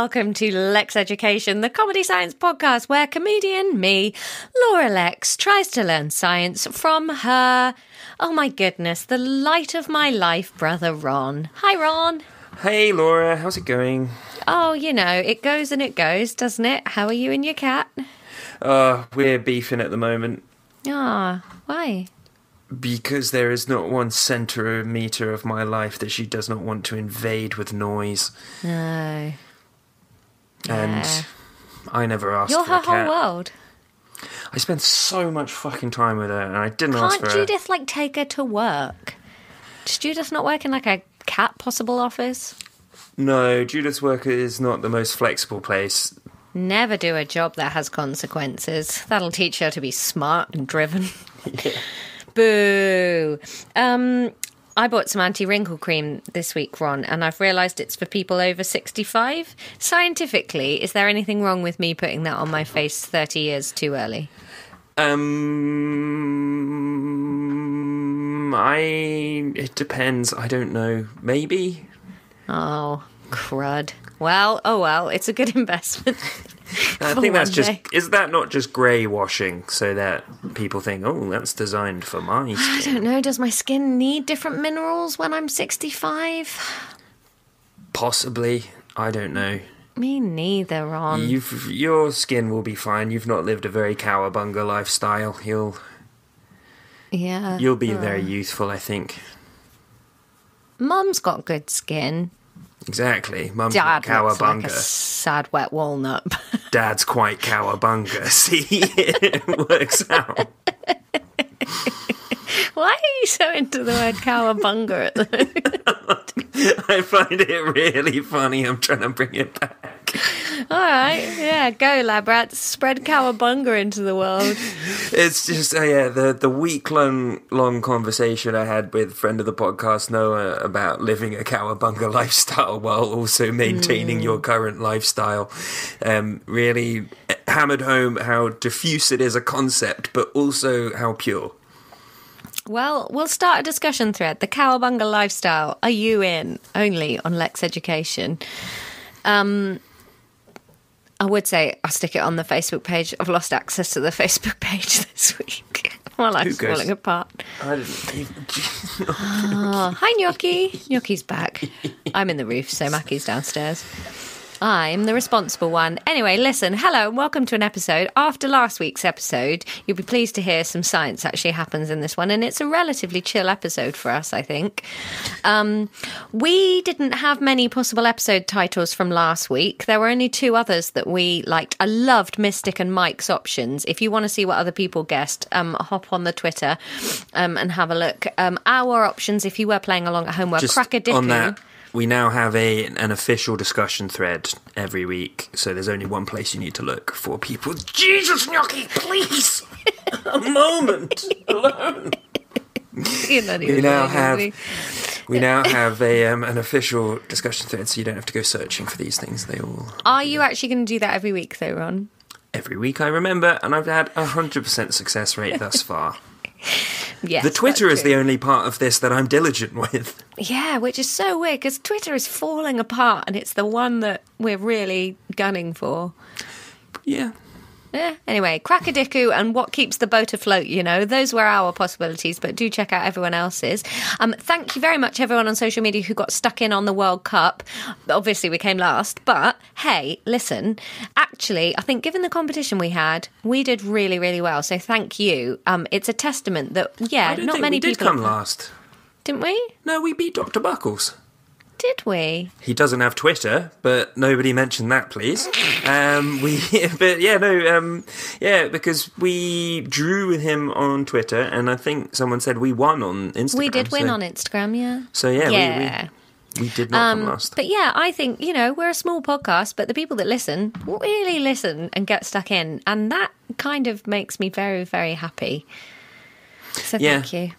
welcome to Lexx Education, the comedy science podcast where comedian me, Laura Lexx, tries to learn science from her, oh my goodness, the light of my life, brother Ron. Hi, Ron. Hey Laura, how's it going? Oh, you know, it goes and it goes, doesn't it? How are you and your cat? Uh, we're beefing at the moment Ah, why? because there is not one centimeter of my life that she does not want to invade with noise, No. And Yeah. I never asked You're for her a cat. whole world. I spent so much fucking time with her, and I didn't ask Can't for her. Judith, like, take her to work? Does Judith not work in, like, a cat possible office? No, Judith's work is not the most flexible place. Never do a job that has consequences. That'll teach her to be smart and driven. Boo. Um, I bought some anti wrinkle cream this week, Ron, and I've realised it's for people over 65. Scientifically, is there anything wrong with me putting that on my face 30 years too early? Um, I. It depends. I don't know. Maybe. Oh, crud. Well, oh well, it's a good investment. I oh, think that's one just. day. Is that not just grey washing so that people think, oh, that's designed for my I don't know. Does my skin need different minerals when I'm 65? Possibly. I don't know. Me neither, Ron. You've your skin will be fine. You've not lived a very cowabunga lifestyle. You'll yeah. you'll be very youthful. I think. Mum's got good skin. Exactly. Mum's Dad looks like a sad wet walnut. Dad's quite cowabunga. See, it works out. Why are you so into the word cowabunga at the moment? I find it really funny. I'm trying to bring it back. All right, yeah, go, lab rats. Spread cowabunga into the world. It's just uh, yeah, the the week long long conversation I had with friend of the podcast Noah about living a cowabunga lifestyle while also maintaining your current lifestyle, um, really hammered home how diffuse it is a concept, but also how pure. Well, we'll start a discussion thread. The cowabunga lifestyle. Are you in? Only on Lexx Education. Um, I would say I'll stick it on the Facebook page. I've lost access to the Facebook page this week. My life's goes- falling apart. I didn't even. Oh, hi, Gnocchi. Gnocchi's back. I'm in the roof, so Maki's downstairs. I'm the responsible one. Anyway, listen, hello, and welcome to an episode. After last week's episode, you'll be pleased to hear some science actually happens in this one, and it's a relatively chill episode for us, I think. Um, we didn't have many possible episode titles from last week. There were only two others that we liked. I loved Mystic and Mike's options. If you want to see what other people guessed, um, hop on the Twitter um, and have a look. Um, our options, if you were playing along at home, were Just on that, we now have a an official discussion thread every week, so there's only one place you need to look for people. Jesus, gnocchi, please, a moment alone. You're not We now have we now have a um, an official discussion thread, so you don't have to go searching for these things. They all? Are you actually going to do that every week, though, Ron? every week. I remember, and I've had a hundred percent success rate thus far. Yes. the Twitter is the only part of this that I'm diligent with. Yeah, which is so weird because Twitter is falling apart, and it's the one that we're really gunning for. Yeah. Yeah. Anyway, Crackadicku and what keeps the boat afloat, you know, those were our possibilities, but do check out everyone else's. Um, thank you very much, everyone on social media who got stuck in on the World Cup. Obviously, we came last, but hey, listen, actually, I think given the competition we had, we did really, really well. So thank you. Um, it's a testament that, yeah, not many we did people. come last. Didn't we? No, we beat Dr. Buckles. Did we? He doesn't have Twitter, but nobody mentioned that, please. Um, we, but yeah, no, um, yeah, because we drew with him on Twitter, and I think someone said we won on Instagram. We did win so, on Instagram, yeah. So yeah, Yeah. We, we, we did not come last. But yeah, I think, you know, we're a small podcast, but the people that listen really listen and get stuck in. And that kind of makes me very, very happy. So Yeah. thank you.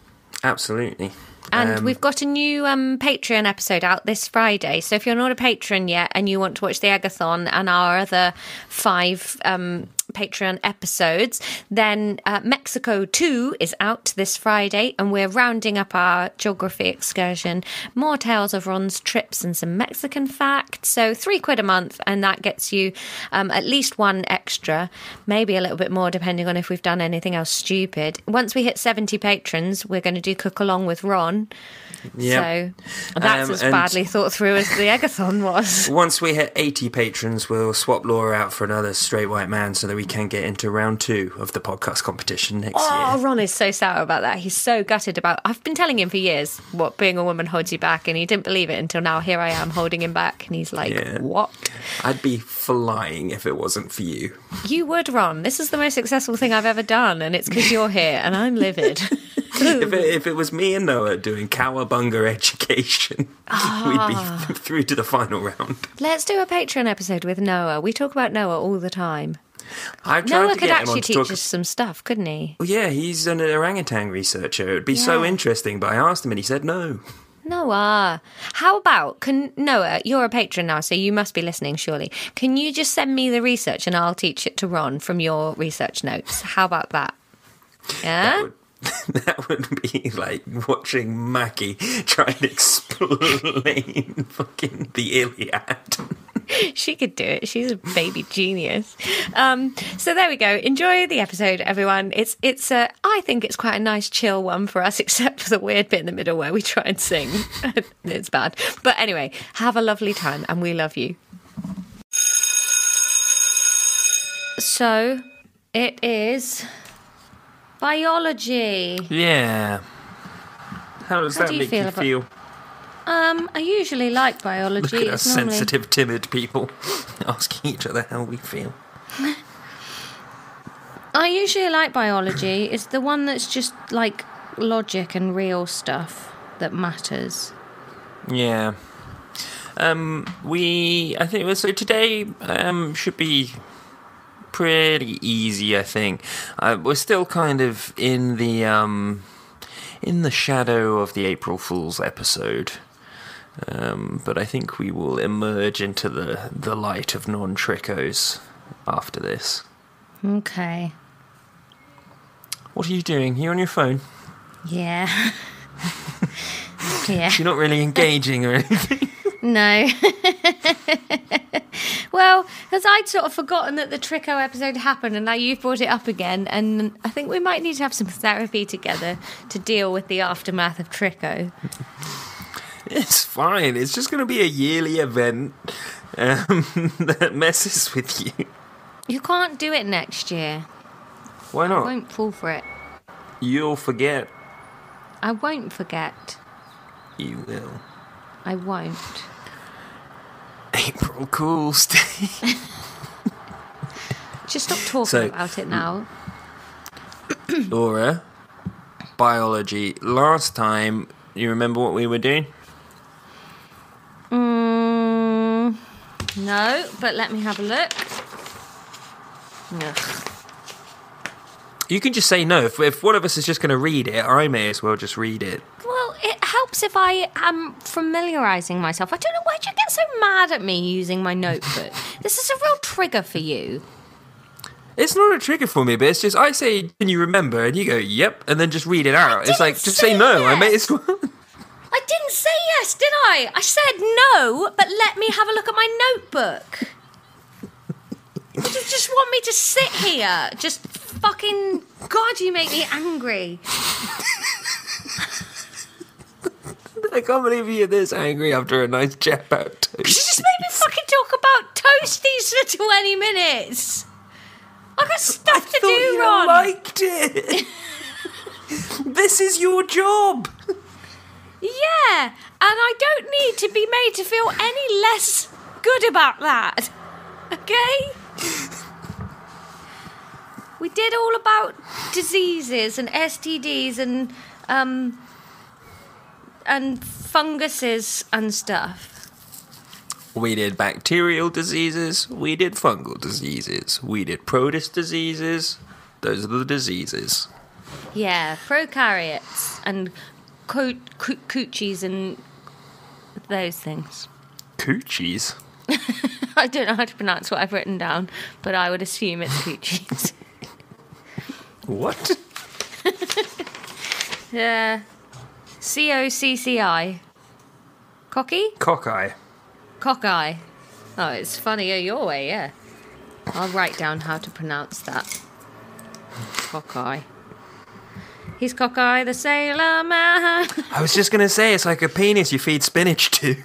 Absolutely. And Um, we've got a new um, Patreon episode out this Friday. So if you're not a patron yet and you want to watch the Eggathon and our other five um, Patreon episodes. Then uh, Mexico 2 is out this Friday, and we're rounding up our geography excursion. More tales of Ron's trips and some Mexican facts. So, three quid a month, and that gets you um, at least one extra, maybe a little bit more, depending on if we've done anything else stupid. Once we hit 70 patrons, we're going to do Cook Along with Ron. Yep. So that's Um, as badly thought through as the Eggathon was. Once we hit 80 patrons, we'll swap Laura out for another straight white man so that we can get into round two of the podcast competition next Oh, year. Ron is so sour about that. He's so gutted about. I've been telling him for years what being a woman holds you back, and he didn't believe it until now. Here I am holding him back, and he's like, Yeah. "What? I'd be flying if it wasn't for you. You would, Ron? This is the most successful thing I've ever done, and it's because you're here, and I'm livid." if, it, if it was me and Noah doing cowabunga education, we'd be ah. through to the final round. Let's do a Patreon episode with Noah. We talk about Noah all the time. I've tried Noah to could get him actually on to teach talk. us some stuff, couldn't he? Well, yeah, he's an orangutan researcher. It'd be so interesting, but I asked him and he said no. Noah, how about can Noah? You're a patron now, so you must be listening, surely. Can you just send me the research and I'll teach it to Ron from your research notes? How about that? Yeah. That would, that would be like watching Maki try and explain fucking the Iliad. she could do it. She's a baby genius. Um, so there we go. Enjoy the episode, everyone. It's it's a. I think it's quite a nice chill one for us, except for the weird bit in the middle where we try and sing. it's bad, but anyway, have a lovely time, and we love you. So it is biology. Yeah. How does How that do make feel you about- feel? Um, I usually like biology. Look at us normally- sensitive, timid people asking each other how we feel. I usually like biology. It's the one that's just like logic and real stuff that matters. Yeah. Um, we, I think, so today um, should be pretty easy, I think. Uh, we're still kind of in the, um, in the shadow of the April Fool's episode. Um, but I think we will emerge into the, the light of non tricos after this. Okay. What are you doing? You on your phone? Yeah. yeah. You're not really engaging or anything. No. well, because I'd sort of forgotten that the Trico episode happened, and now you've brought it up again, and I think we might need to have some therapy together to deal with the aftermath of Trico. It's fine. It's just going to be a yearly event um, that messes with you. You can't do it next year. Why I not? won't fall for it. You'll forget. I won't forget. You will. I won't. April Fool's Day. Just stop talking So- about it now. Laura, biology. Last time, you remember what we were doing? Mm, no, but let me have a look. Ugh. You can just say no. If, if one of us is just going to read it, I may as well just read it. Well, it helps if I am familiarising myself. I don't know why do you get so mad at me using my notebook. this is a real trigger for you. It's not a trigger for me, but it's just I say, "Can you remember?" and you go, "Yep," and then just read it out. It's like just say say no. I may as well. I didn't say yes, did I? I said no, but let me have a look at my notebook. you just want me to sit here, just fucking. God, you make me angry. I can't believe you're this angry after a nice chat about You toast. just made me fucking talk about toasties for 20 minutes. I got stuff to thought do, you Ron. liked it. this is your job. Yeah, and I don't need to be made to feel any less good about that. Okay? We did all about diseases and STDs and um and funguses and stuff. We did bacterial diseases. We did fungal diseases. We did protist diseases. Those are the diseases. Yeah, prokaryotes and co- co- coochies and those things. Coochies. I don't know how to pronounce what I've written down, but I would assume it's coochies. What? Yeah. Uh, C O C C I. Cocky? Cockeye. Cockeye. Oh, it's funnier your way, yeah. I'll write down how to pronounce that. Cockeye. He's Cockeye the Sailor Man. I was just gonna say it's like a penis you feed spinach to.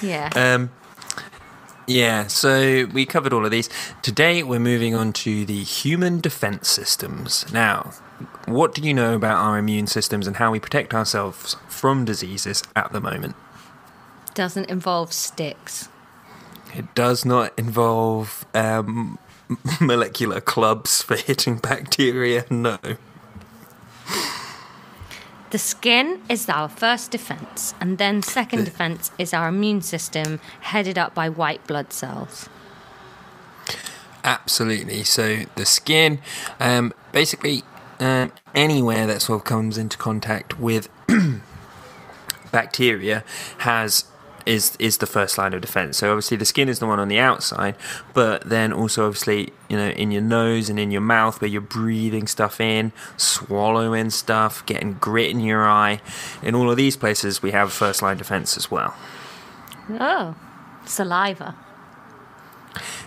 yeah. Um, yeah, so we covered all of these. Today we're moving on to the human defense systems. Now, what do you know about our immune systems and how we protect ourselves from diseases at the moment? Doesn't involve sticks. It does not involve um, molecular clubs for hitting bacteria, no. The skin is our first defense, and then second defense is our immune system, headed up by white blood cells. Absolutely. So the skin, um, basically, um, anywhere that sort of comes into contact with bacteria has is is the first line of defense. So obviously the skin is the one on the outside, but then also obviously you know in your nose and in your mouth where you're breathing stuff in, swallowing stuff, getting grit in your eye, in all of these places we have first line defense as well. Oh, saliva.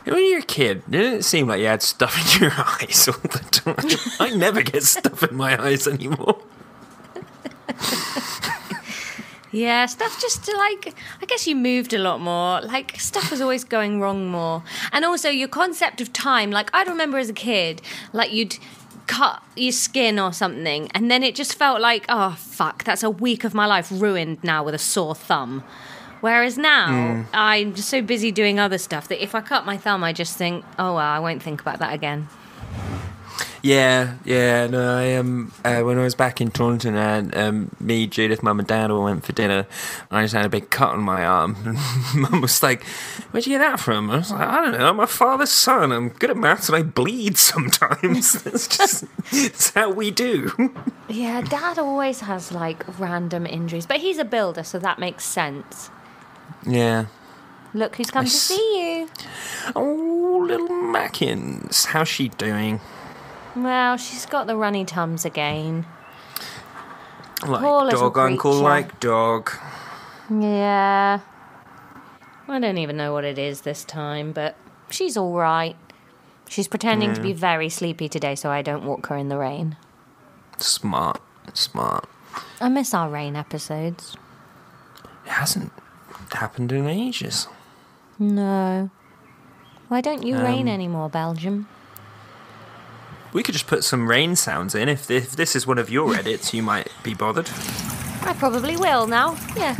When you were a kid, didn't it seem like you had stuff in your eyes all the time? I never get stuff in my eyes anymore. Yeah, stuff just to like, I guess you moved a lot more. Like, stuff was always going wrong more. And also, your concept of time, like, I remember as a kid, like, you'd cut your skin or something, and then it just felt like, oh, fuck, that's a week of my life ruined now with a sore thumb. Whereas now, hmm. I'm just so busy doing other stuff that if I cut my thumb, I just think, oh, well, I won't think about that again. Yeah, yeah. No, I um, uh, when I was back in Taunton, and um, me, Judith, mum, and dad all went for dinner. I just had a big cut on my arm. mum was like, "Where'd you get that from?" I was like, "I don't know. I'm my father's son. I'm good at maths, and I bleed sometimes. it's just it's how we do." Yeah, dad always has like random injuries, but he's a builder, so that makes sense. yeah. Look who's come to s- see you. Oh, little Mackins, how's she doing? Well, she's got the runny tums again. Like Poor little dog, uncle, creature. like dog. Yeah. I don't even know what it is this time, but she's all right. She's pretending to be very sleepy today so I don't walk her in the rain. Smart, smart. I miss our rain episodes. It hasn't happened in ages. No. Why don't you rain Um, anymore, Belgium? We could just put some rain sounds in. If, if this is one of your edits, you might be bothered. I probably will now. Yeah.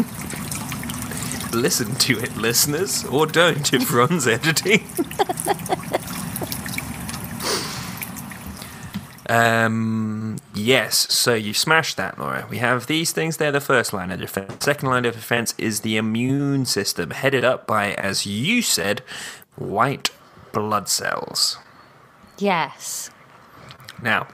Listen to it, listeners, or don't if Ron's editing. um, yes, so you smashed that, Laura. We have these things. They're the first line of defense. Second line of defense is the immune system, headed up by, as you said, white blood cells. yes. Now,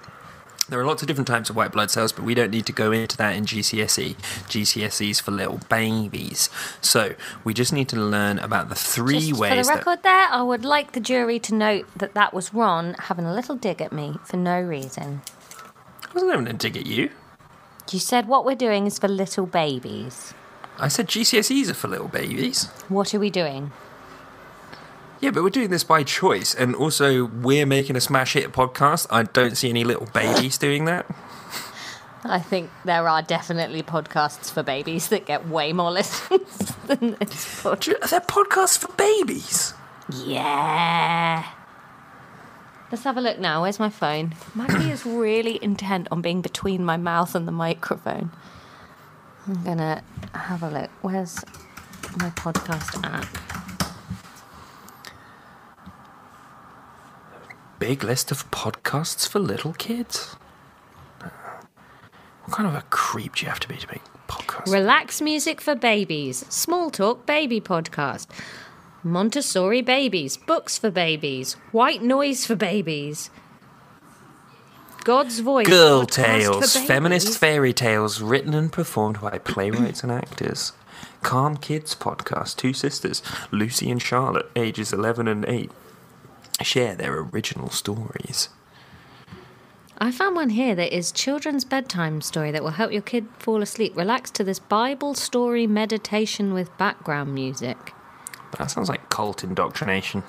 there are lots of different types of white blood cells, but we don't need to go into that in GCSE. GCSE's for little babies. So, we just need to learn about the three Just ways for the that. record there, I would like the jury to note that that was Ron having a little dig at me for no reason. I wasn't having a dig at you. You said what we're doing is for little babies. I said GCSEs are for little babies. What are we doing? Yeah, but we're doing this by choice, and also we're making a smash hit podcast. I don't see any little babies doing that. I think there are definitely podcasts for babies that get way more listens than this pod. Do you- They're podcasts for babies. Yeah. Let's have a look now. Where's my phone? Maggie is really intent on being between my mouth and the microphone. I'm gonna have a look. Where's my podcast app? Big list of podcasts for little kids. What kind of a creep do you have to be to make podcasts? Relax music for babies. Small talk baby podcast. Montessori babies. Books for babies. White noise for babies. God's voice. Girl tales, feminist fairy tales written and performed by playwrights and actors. Calm Kids podcast. Two sisters, Lucy and Charlotte, ages 11 and 8, share their original stories. I found one here that is children's bedtime story that will help your kid fall asleep. Relax to this Bible story meditation with background music. That sounds like cult indoctrination.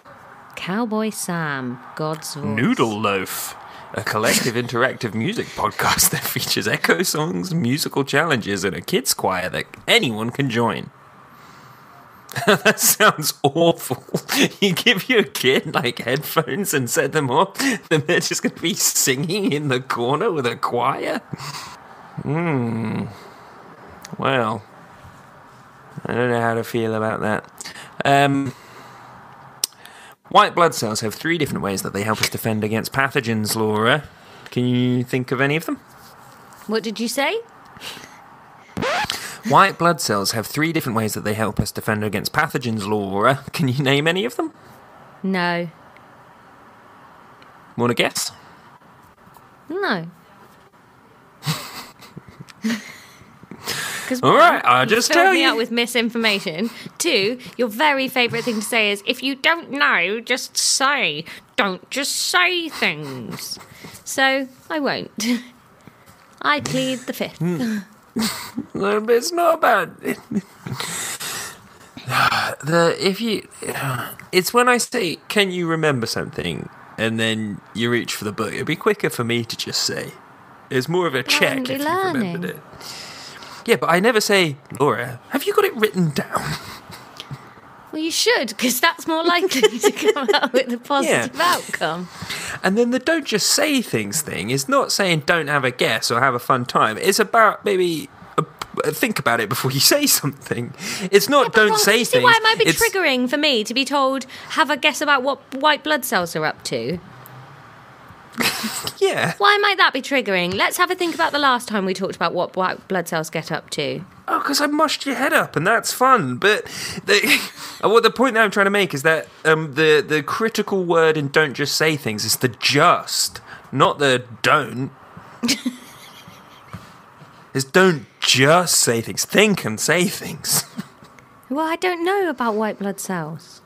Cowboy Sam, God's voice. Noodle Loaf, a collective interactive music podcast that features echo songs, musical challenges, and a kids' choir that anyone can join. that sounds awful. You give your kid like headphones and set them up, then they're just going to be singing in the corner with a choir? Hmm. Well, I don't know how to feel about that. Um. White blood cells have three different ways that they help us defend against pathogens, Laura. Can you think of any of them? What did you say? White blood cells have three different ways that they help us defend against pathogens, Laura. Can you name any of them? No. Want to guess? No. Because All right, I'll just tell me you. out with misinformation. Two, your very favourite thing to say is, if you don't know, just say. Don't just say things. So I won't. I plead the fifth. Hmm. No, but it's not bad. the if you. It's when I say, "Can you remember something?" and then you reach for the book. It'd be quicker for me to just say. It's more of a check if you remembered it. Yeah, but I never say, Laura, have you got it written down? Well, you should, because that's more likely to come out with a positive outcome. And then the don't just say things thing is not saying don't have a guess or have a fun time. It's about maybe uh, think about it before you say something. It's not don't Well, say see things. why it might be it's- triggering for me to be told, have a guess about what white blood cells are up to? Yeah. Why might that be triggering? Let's have a think about the last time we talked about what white blood cells get up to. Oh, because I mushed your head up, and that's fun. But the, what the point that I'm trying to make is that um, the the critical word in "don't just say things" is the just, not the don't. is don't just say things. Think and say things. Well, I don't know about white blood cells.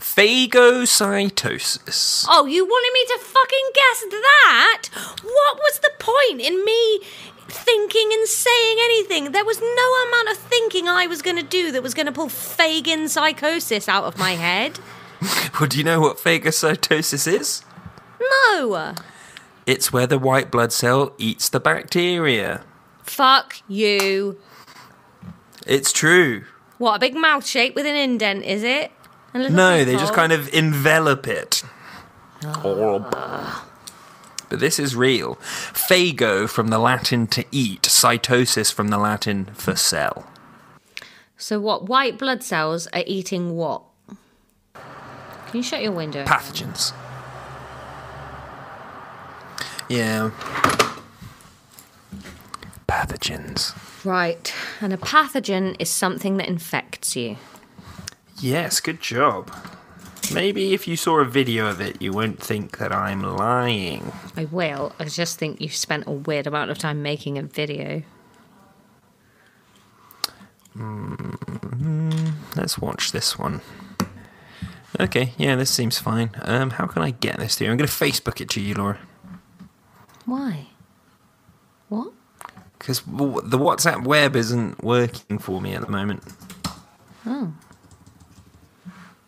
Phagocytosis. Oh, you wanted me to fucking guess that? What was the point in me thinking and saying anything? There was no amount of thinking I was going to do that was going to pull Fagin psychosis out of my head. Well, do you know what phagocytosis is? No. It's where the white blood cell eats the bacteria. Fuck you. It's true. What, a big mouth shape with an indent, is it? No, they just kind of envelop it. Horrible. But this is real. Phago from the Latin to eat, cytosis from the Latin for cell. So what? White blood cells are eating what? Can you shut your window? Pathogens. Yeah. Pathogens. Right. And a pathogen is something that infects you. Yes, good job. Maybe if you saw a video of it, you won't think that I'm lying. I will. I just think you've spent a weird amount of time making a video. Let's watch this one. Okay, yeah, this seems fine. Um, how can I get this to you? I'm going to Facebook it to you, Laura. Why? What? Because the WhatsApp web isn't working for me at the moment. Oh.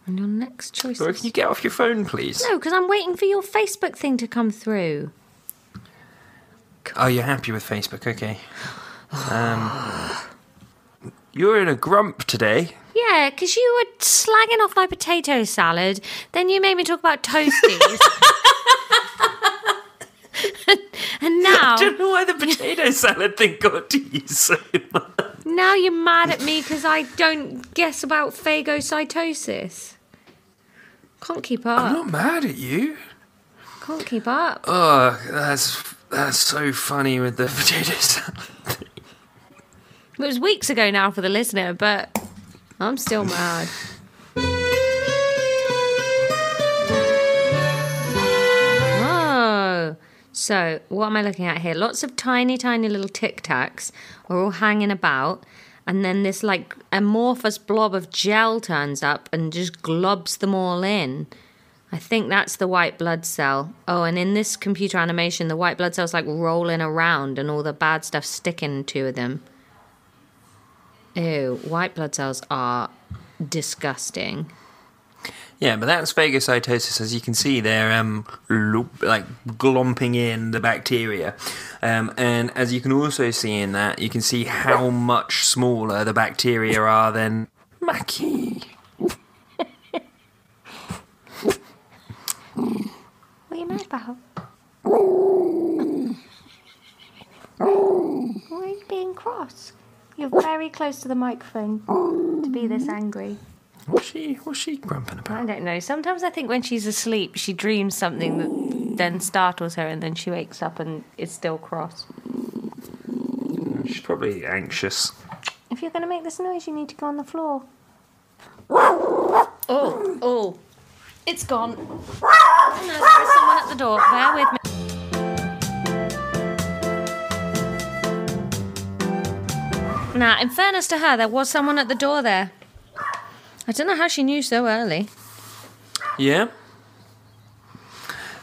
And your next choice Laura, is... can you get off your phone, please? No, because I'm waiting for your Facebook thing to come through. Oh, you're happy with Facebook? Okay. Um, you're in a grump today. Yeah, because you were slagging off my potato salad. Then you made me talk about toasties. and now, I don't know why the potato salad thing got to you so much. now you're mad at me because I don't guess about phagocytosis. Can't keep up. I'm not mad at you. Can't keep up. Oh, that's that's so funny with the potato salad. It was weeks ago now for the listener, but I'm still mad. Oh, so what am I looking at here? Lots of tiny, tiny little tic tacs are all hanging about, and then this like amorphous blob of gel turns up and just globs them all in. I think that's the white blood cell. Oh, and in this computer animation, the white blood cell's like rolling around and all the bad stuff sticking to them. Ew, white blood cells are disgusting. Yeah, but that's phagocytosis. As you can see, they're um, like glomping in the bacteria. Um, and as you can also see in that, you can see how much smaller the bacteria are than Maki. What are you mad about? Why are you being cross? You're very close to the microphone to be this angry. What's she? What's she grumping about? I don't know. Sometimes I think when she's asleep, she dreams something that then startles her, and then she wakes up and is still cross. She's probably anxious. If you're going to make this noise, you need to go on the floor. Oh, oh, it's gone. Oh, no, there is someone at the door. Bear with me. Now, in fairness to her, there was someone at the door there. I don't know how she knew so early. Yeah.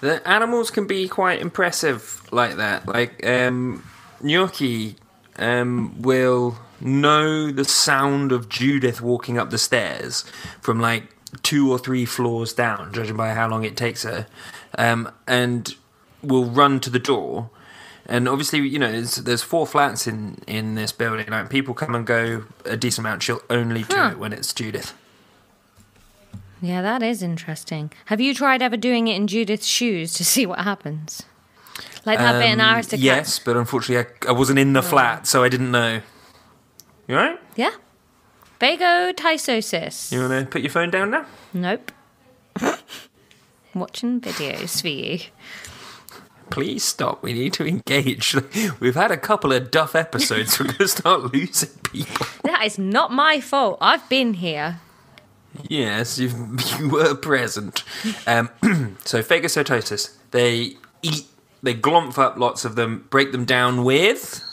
The animals can be quite impressive like that. Like um Gnocchi um will know the sound of Judith walking up the stairs from like two or three floors down, judging by how long it takes her. Um and will run to the door. And obviously, you know, there's, there's four flats in, in this building. Like people come and go a decent amount. She'll only do Huh. it when it's Judith. Yeah, that is interesting. Have you tried ever doing it in Judith's shoes to see what happens? Like that bit in Um, Aristocrat? Yes, but unfortunately, I, I wasn't in the flat, so I didn't know. You alright? Yeah. Phagocytosis. You want to put your phone down now? Nope. Watching videos for you. Please stop. We need to engage. We've had a couple of duff episodes. We're going to start losing people. That is not my fault. I've been here. Yes, you you were present. Um, so phagocytosis. They eat. They glomp up lots of them. Break them down with.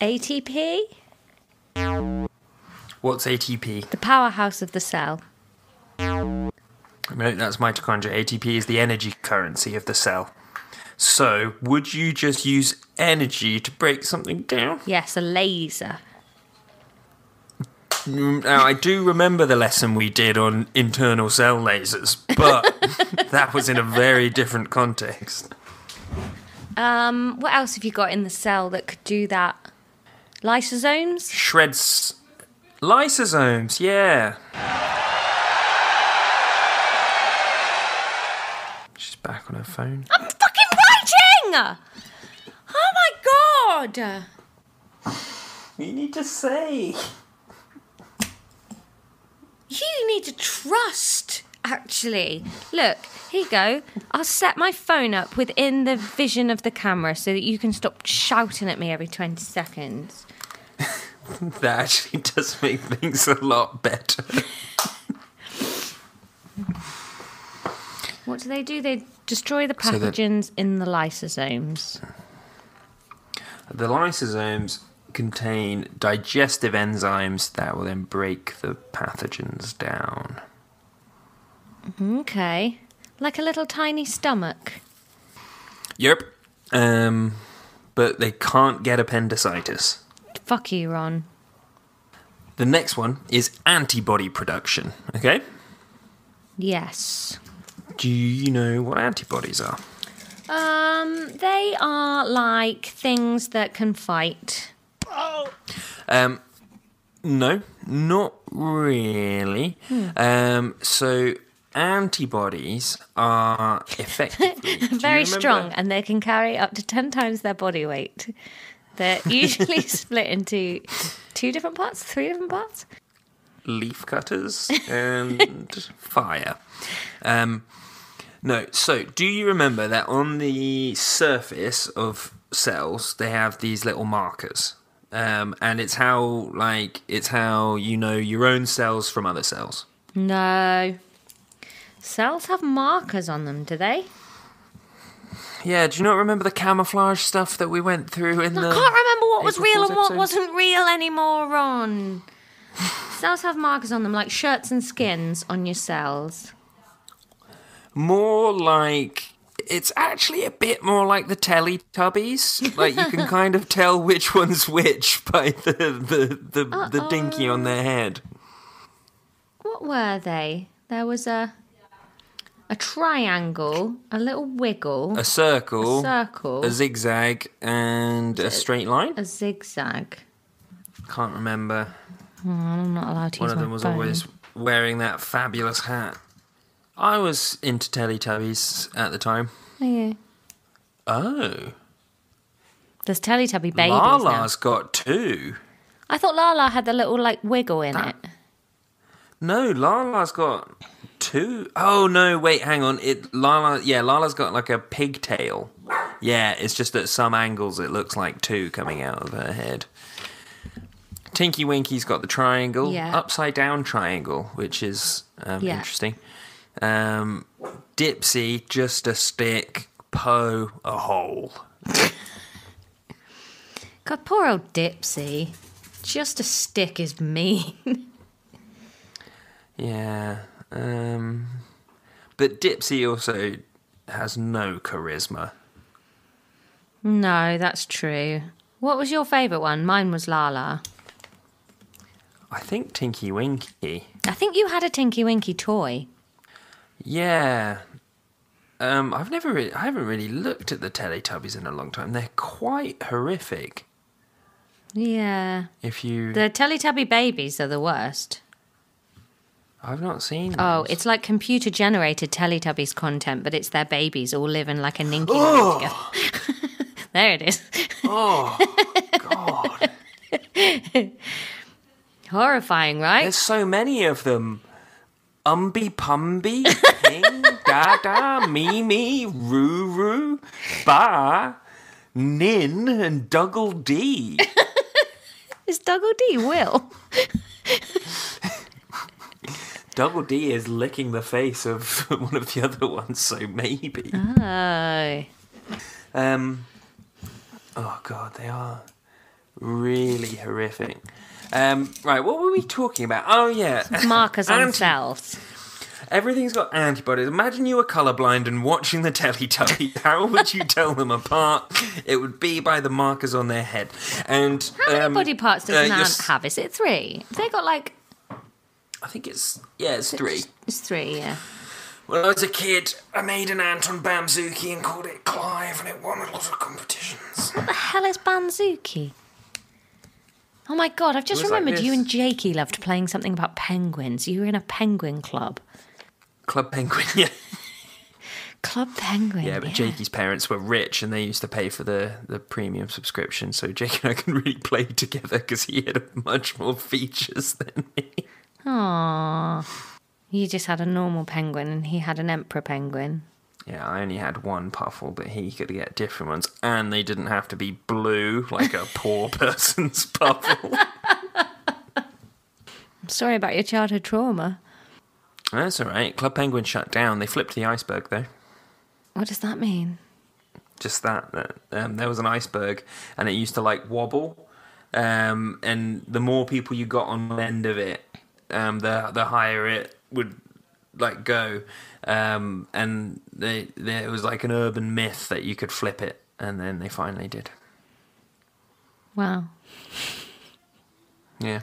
ATP? What's ATP? The powerhouse of the cell. That's mitochondria. ATP is the energy currency of the cell. So, would you just use energy to break something down? Yes, a laser. Mm, Now, I do remember the lesson we did on internal cell lasers, but that was in a very different context. Um, what else have you got in the cell that could do that? Lysosomes? Shreds. Lysosomes, yeah. She's back on her phone. I'm fucking writing! Oh my god! You need to say. You need to trust, actually. Look, here you go. I'll set my phone up within the vision of the camera so that you can stop shouting at me every 20 seconds. That actually does make things a lot better. What do they do? They destroy the So pathogens in the lysosomes. The lysosomes contain digestive enzymes that will then break the pathogens down. Okay. Like a little tiny stomach. Yep. Um, but they can't get appendicitis. Fuck you, Ron. The next one is antibody production. Okay? Yes. Do you know what antibodies are? Um, they are like things that can fight. Oh. Um, no, not really. Um, so antibodies are effectively Very strong, and they can carry up to 10 times their body weight. They're usually split into two different parts, three different parts. leaf cutters and fire. Um, no, so do you remember that on the surface of cells they have these little markers? um, and it's how like it's how you know your own cells from other cells. No. Cells have markers on them, do they? Yeah, do you not remember the camouflage stuff that we went through in the? I can't remember what was April real and what wasn't real anymore, Ron. cells have markers on them, like shirts and skins on your cells. More like it's actually a bit more like the Teletubbies. Like you can kind of tell which one's which by the the the, the dinky on their head. What were they? There was a a triangle, a little wiggle, A circle, a circle, a zigzag, and a straight line. a zigzag. Can't remember. Hmm, I'm not allowed to One of them was always wearing that fabulous hat. I was into Teletubbies at the time. Are you? Oh, There's Teletubby babies now. Laa-Laa's got two. I thought Laa-Laa had the little like wiggle in it. No, Laa-Laa's got two. Oh no, wait, hang on. It Laa-Laa, yeah, Laa-Laa's got like a pigtail. Yeah, it's just at some angles it looks like two coming out of her head. Tinky Winky's got the triangle, Yeah. upside down triangle, which is um, Yeah. interesting. Um, Dipsy, just a stick. Po, a hole. God, poor old Dipsy. Just a stick is mean. Yeah. Um, but Dipsy also has no charisma. no, that's true. What was your favourite one? Mine was Laa-Laa. I think Tinky Winky. I think you had a Tinky Winky toy. Yeah. Um, I've never, really, I haven't really looked at the Teletubbies in a long time. They're quite horrific. Yeah. If you, The Teletubby babies are the worst. I've not seen. Oh, those. it's like computer generated Teletubbies content, but it's their babies all living like a ninky nanny together. there it is. oh God! Horrifying, right? There's so many of them. Umby Pumby, Ping, Da Dada, Mimi, Ruru, Ba, Nin, and Duggle Dee. is Duggle Dee. Will. Duggle Dee is licking the face of one of the other ones, so maybe. Oh. Um, oh god, they are really horrific. Um, right, what were we talking about? Oh yeah, Markers on Anti- cells. Everything's got antibodies. Imagine you were colorblind and watching the Teletubbies. How would you tell them apart? It would be by the markers on their head. And How many um, body parts does uh, an you're ant s- have? Is it three? They got like I think it's yeah, it's three. it's three, yeah. When I was a kid, I made an ant on Bamzooki and called it Clive, and it won a lot of competitions. What the hell is Bamzooki? Oh my god, I've just was like remembered you and Jakey loved playing something about penguins. You were in a penguin club. Club Penguin, yeah. Club Penguin. Yeah, but Jakey's parents were rich and they used to pay for the, the premium subscription, so Jake and I can really play together because he had much more features than me. Aww. You just had a normal penguin and he had an emperor penguin. Yeah, I only had one puffle, but he could get different ones, and they didn't have to be blue like a poor person's puffle. I'm sorry about your childhood trauma. That's all right. Club Penguin shut down. They flipped the iceberg though. What does that mean? Just that. that um, there was an iceberg, and it used to like wobble. Um, and the more people you got on one end of it, um, the the higher it would like go. Um, and they, they, it was like an urban myth that you could flip it, and then they finally did. Wow. Yeah.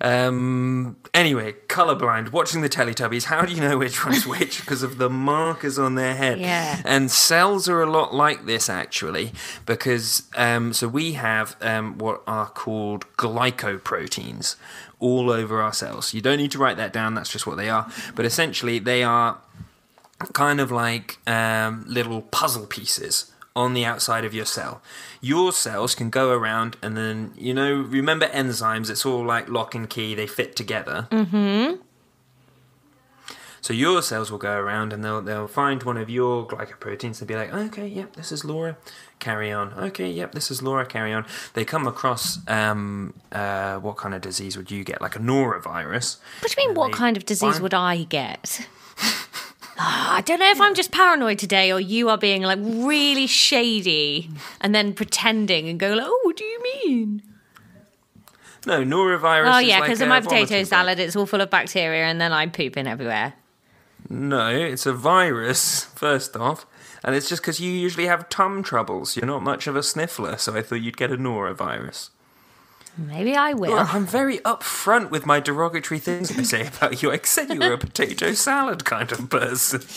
Um. Anyway, colorblind. Watching the Teletubbies. How do you know which one's which? Because of the markers on their head. Yeah. And cells are a lot like this actually, because um. So we have um what are called glycoproteins all over our cells. You don't need to write that down. That's just what they are. But essentially, they are kind of like um, little puzzle pieces on the outside of your cell. Your cells can go around and then, you know, remember enzymes? It's all like lock and key, they fit together. Mm-hmm. So your cells will go around and they'll they'll find one of your glycoproteins and be like, okay, yep, this is Laura. Carry on. Okay, yep, this is Laura. Carry on. They come across um, uh, what kind of disease would you get? Like a norovirus. What do you mean, what kind of disease would I get? Ah, I don't know if I'm just paranoid today or you are being like really shady and then pretending and go like, oh, what do you mean? No, norovirus. Oh, is yeah, like because of a my potato vomiting salad, it's all full of bacteria and then I'm pooping everywhere. No, it's a virus, first off. And it's just because you usually have tum troubles. You're not much of a sniffler, so I thought you'd get a norovirus. Maybe I will. Well, I'm very upfront with my derogatory things I say about you. I said you were a potato salad kind of person.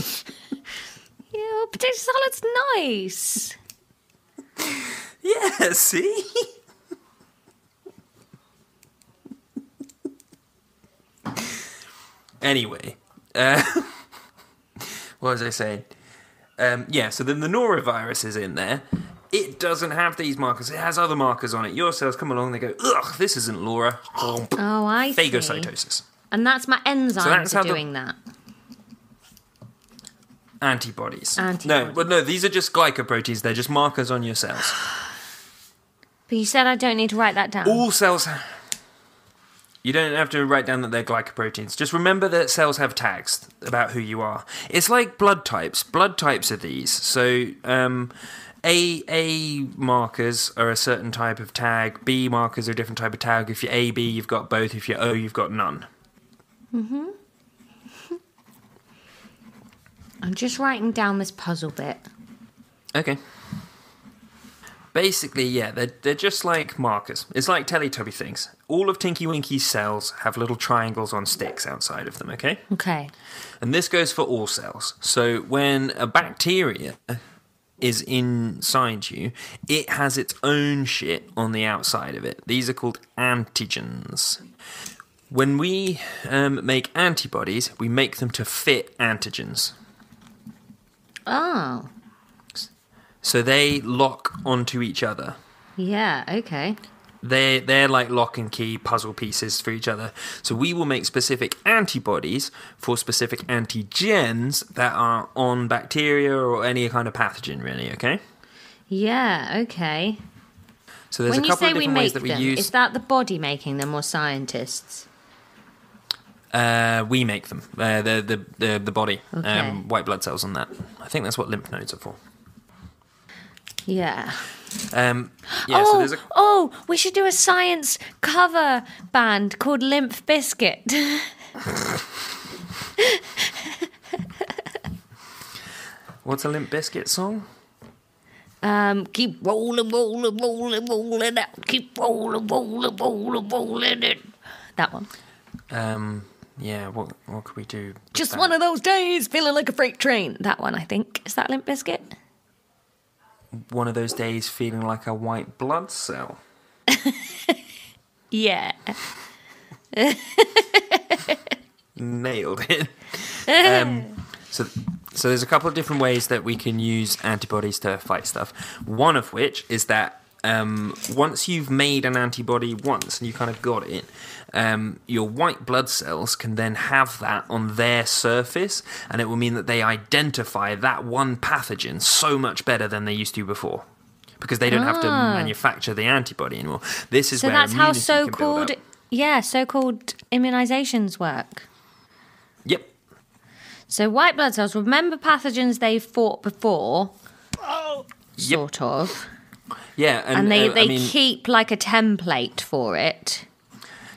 Yeah, potato salad's nice. Yeah, see? anyway, uh, what was I saying? Um, yeah, so then the norovirus is in there. It doesn't have these markers. It has other markers on it. Your cells come along. They go, ugh, this isn't Laura. Oh, I see. Phagocytosis. And that's my enzymes that's are how the- doing that. Antibodies. No, but no, these are just glycoproteins. They're just markers on your cells. But you said I don't need to write that down. All cells. You don't have to write down that they're glycoproteins. Just remember that cells have tags about who you are. It's like blood types. Blood types are these. So, um, A A markers are a certain type of tag. B markers are a different type of tag. If you're AB, you've got both. If you're O, you've got none. Mhm. I'm just writing down this puzzle bit. Okay. Basically, yeah, they're, they're just like markers. It's like Teletubby things. All of Tinky Winky's cells have little triangles on sticks outside of them, okay? Okay. And this goes for all cells. So when a bacteria is inside you, it has its own shit on the outside of it. These are called antigens. When we um, make antibodies, we make them to fit antigens. Oh, So they lock onto each other. yeah, okay. They they're like lock and key puzzle pieces for each other. So we will make specific antibodies for specific antigens that are on bacteria or any kind of pathogen, really. Okay. Yeah, okay. So there's when a couple of we different ways that we them, use. is that the body making them or scientists? Uh, we make them. Uh, the the the the body. Okay. Um, white blood cells on that. I think that's what lymph nodes are for. Yeah. Um, yeah. oh, So a oh, we should do a science cover band called Lymph Biscuit. what's a Limp Bizkit song? um, keep rolling, rolling, rolling, rolling out. Keep rolling, rolling, rolling, rolling it. That one. Um, yeah. What what could we do? Just that? one of those days, feeling like a freight train. That one, I think. Is that Limp Bizkit? One of those days feeling like a white blood cell. Yeah. nailed it. um, so, so there's a couple of different ways that we can use antibodies to fight stuff. One of which is that um, once you've made an antibody once and you kind of got it, um, your white blood cells can then have that on their surface, and it will mean that they identify that one pathogen so much better than they used to before. Because they don't have to Ah. manufacture the antibody anymore. This is So that's how immunity can build so-called yeah, so-called immunizations work. Yep. So white blood cells remember pathogens they've fought before, Yep. sort of, Yeah, and, and they uh, they I mean, keep like a template for it.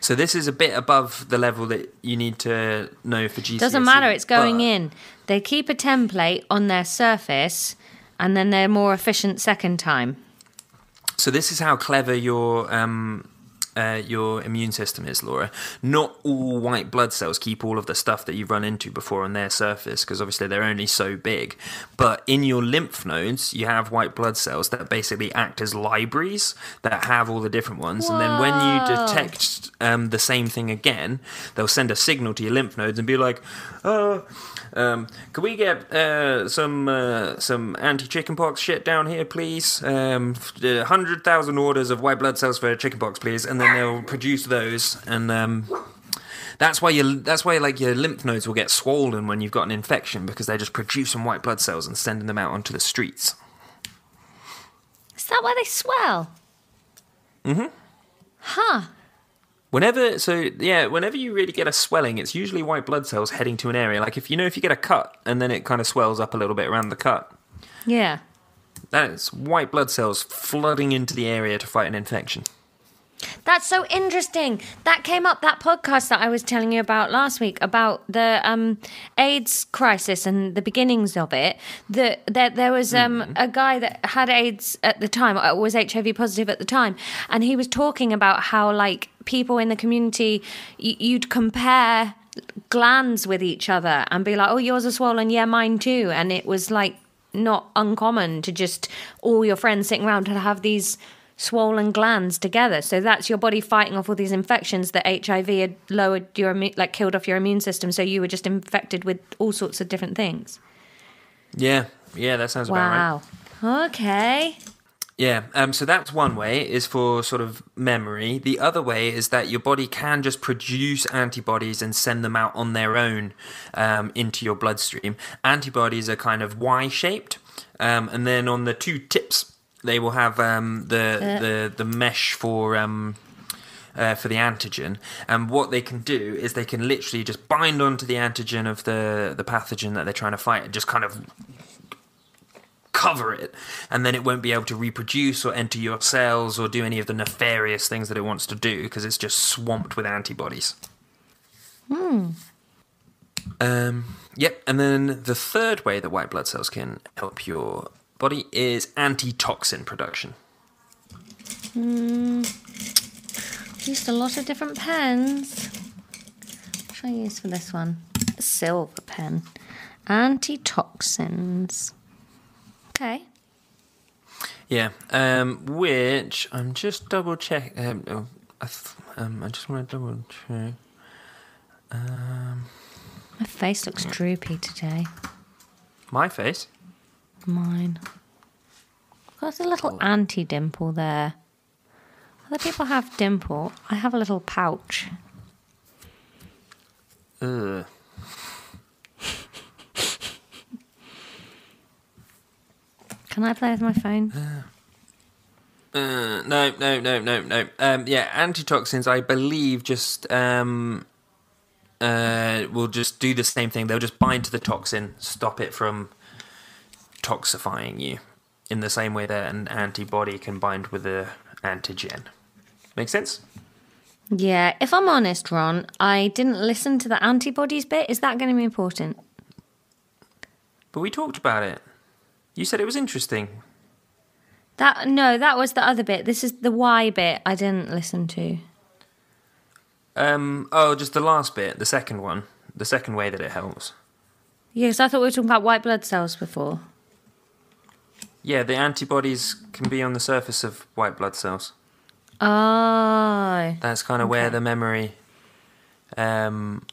So this is a bit above the level that you need to know for GCSE. Doesn't matter, it's going in. They keep a template on their surface, and then they're more efficient second time. So this is how clever your um, uh, your immune system is, Laura. Not all white blood cells keep all of the stuff that you've run into before on their surface, because obviously they're only so big. But in your lymph nodes, you have white blood cells that basically act as libraries that have all the different ones. And then when you detect um, the same thing again, they'll send a signal to your lymph nodes and be like, "Oh, um, can we get uh, some uh, some anti chickenpox shit down here, please? Um, hundred thousand orders of white blood cells for a chickenpox, please." And then they'll produce those, and um, That's why you. That's why like your lymph nodes will get swollen when you've got an infection because they're just producing white blood cells and sending them out onto the streets. Is that why they swell? Mm-hmm. Huh. Whenever, so yeah, whenever you really get a swelling, it's usually white blood cells heading to an area. Like if you know if you get a cut and then it kind of swells up a little bit around the cut, Yeah. that's white blood cells flooding into the area to fight an infection. That's so interesting. That came up that podcast that I was telling you about last week about the um, AIDS crisis and the beginnings of it. That there, there was um, a guy that had AIDS at the time, uh, was HIV positive at the time, and he was talking about how like people in the community, y- you'd compare glands with each other and be like, "Oh, yours are swollen, yeah, mine too," and it was like not uncommon to just all your friends sitting around to have these swollen glands together. So that's your body fighting off all these infections that HIV had lowered your like killed off your immune system. So you were just infected with all sorts of different things. Yeah, yeah, that sounds about right. Wow. Okay. Yeah, um, so that's one way is for sort of memory. The other way is that your body can just produce antibodies and send them out on their own um, into your bloodstream. Antibodies are kind of Y-shaped, um, and then on the two tips they will have um, the, Uh. the the mesh for. Um, uh, for the antigen, and what they can do is they can literally just bind onto the antigen of the the pathogen that they're trying to fight, and just kind of cover it, and then it won't be able to reproduce or enter your cells or do any of the nefarious things that it wants to do because it's just swamped with antibodies. Hmm. Um. Yep. And then the third way that white blood cells can help your body is antitoxin production. Used a lot of different pens. What should I use for this one? A silver pen. Antitoxins. Okay. Yeah. Um. Which I'm just double check. Um. oh, I, th- um, I just want to double check. My face looks droopy today. My face. Mine. Got a little anti dimple there. Other people have dimple. I have a little pouch. Ugh. Can I play with my phone? Uh, no, no, no, no, no. Um, yeah, antitoxins, I believe, just um, uh, will just do the same thing. They'll just bind to the toxin, stop it from toxifying you, in the same way that an antibody can bind with a antigen. Make sense? Yeah, if I'm honest, Ron, I didn't listen to the antibodies bit. Is that going to be important? But we talked about it. You said it was interesting. That no, that was the other bit. This is the why bit I didn't listen to. Um, oh, just the last bit, the second one, the second way that it helps. Yes, I thought we were talking about white blood cells before. Yeah, the antibodies can be on the surface of white blood cells. Oh, That's kind of where the memory, um,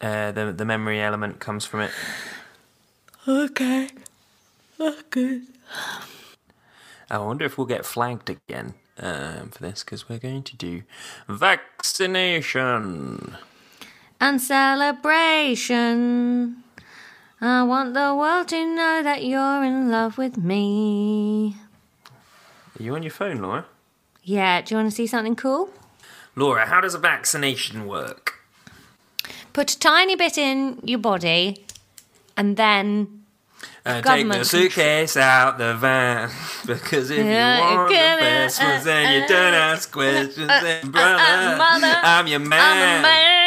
uh, the the memory element comes from it. okay. Oh, good. I wonder if we'll get flagged again um, for this because we're going to do vaccination. And celebration. I want the world to know that you're in love with me. Are you on your phone, Laura? Yeah, do you want to see something cool? Laura, how does a vaccination work? Put a tiny bit in your body and then Uh, take the suitcase out the van because if you want the best ones, then you don't ask questions. and brother, uh, mother, I'm your man. I'm.